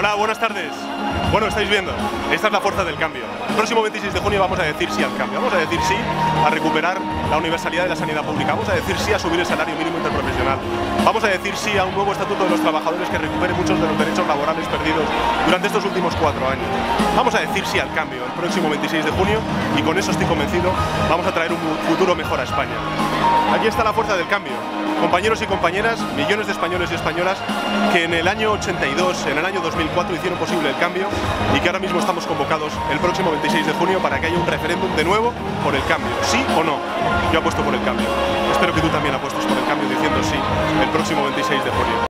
Hola, buenas tardes. Bueno, estáis viendo, esta es la fuerza del cambio. El próximo 26 de junio vamos a decir sí al cambio, vamos a decir sí a recuperar la universalidad de la sanidad pública, vamos a decir sí a subir el salario mínimo interprofesional, vamos a decir sí a un nuevo estatuto de los trabajadores que recupere muchos de los derechos laborales perdidos durante estos últimos cuatro años. Vamos a decir sí al cambio el próximo 26 de junio y con eso estoy convencido vamos a traer un futuro mejor a España. Aquí está la fuerza del cambio. Compañeros y compañeras, millones de españoles y españolas que en el año 82, en el año 2004 hicieron posible el cambio y que ahora mismo estamos convocados el próximo 26 de junio para que haya un referéndum de nuevo por el cambio, sí o no. Yo apuesto por el cambio. Espero que tú también apuestes por el cambio diciendo sí el próximo 26 de junio.